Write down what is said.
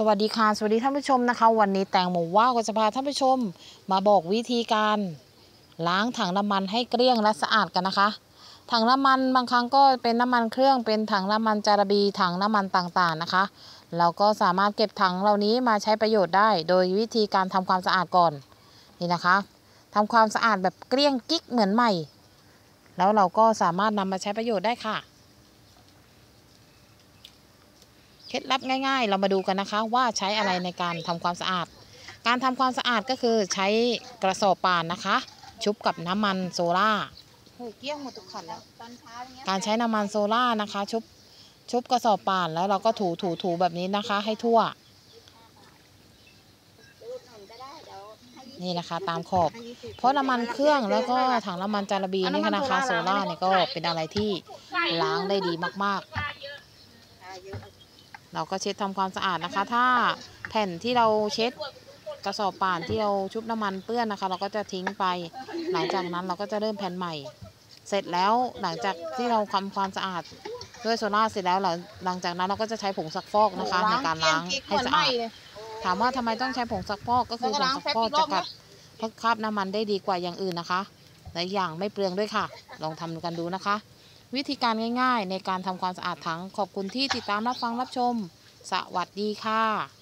สวัสดีค่ะสวัสดีท่านผู้ชมนะคะ วันนี้แตงโมว่าวก็จะพาท่านผู้ชม มาบอกวิธีการล้างถังน้ำมันให้เกลี้ยงและสะอาดกันนะคะ ถังน้ำมันบางครั้งก็เป็นน้ำมันเครื่องเป็นถังน้ำมันจาระบีถังน้ำมันต่างๆนะคะเราก็สามารถเก็บถังเหล่านี้มาใช้ประโยชน์ได้ โดยวิธีการทำความสะอาดก่อนนี่นะคะทำความสะอาดแบบเกลี้ยงกิ๊กเหมือนใหม่ แล้วเราก็สามารถนำมาใช้ประโยชน์ได้ค่ะ เค ล็ดลับง่าย ๆ เรามาดูกันนะคะว่าใช้อะไรในการทำความสะอาด การทำความสะอาดก็คือใช้กระสอบป่านนะคะ ชุบกับน้ำมันโซล่าโหเกลี้ยงหมดทุกขันแล้วตอนเช้าอย่างเงี้ยการใช้น้ำมันโซล่านะคะ ชุบชุบกระสอบป่านแล้วเราก็ถูถูถูแบบนี้นะคะ ให้ทั่วดูหน่อยก็ได้เดี๋ยวให้ยี่สิบนี่นะคะตามขอบให้ยี่สิบเพราะน้ำมันเครื่องแล้วก็ถังน้ำมันจาระบีนี่นะคะโซล่าเนี่ยก็เป็นอะไรที่ล้างได้ดีมากๆอ่า เยอะเราก็เช็ดทำความสะอาดนะคะ ถ้าแผ่นที่เราเช็ดกระสอบป่านที่เราชุบน้ำมันเปื้อนนะคะ เราก็จะทิ้งไป หลังจากนั้นเราก็จะเริ่มแผ่นใหม่ เสร็จแล้วหลังจากที่เราทำความสะอาดด้วยโซล่าเสร็จแล้วหลังหลังจากนั้นเราก็จะใช้ผงซักฟอกนะคะในการล้างให้สะอาดถามว่าทำไมต้องใช้ผงซักฟอกก็คือผงซักฟอกจะกัดพักคราบน้ำมันได้ดีกว่าอย่างอื่นนะคะและอีกอย่างไม่เปลืองด้วยค่ะ ลองทำกันดูนะคะ วิธีการง่ายๆ ในการทำความสะอาดถัง ขอบคุณที่ติดตามรับฟังรับชม สวัสดีค่ะ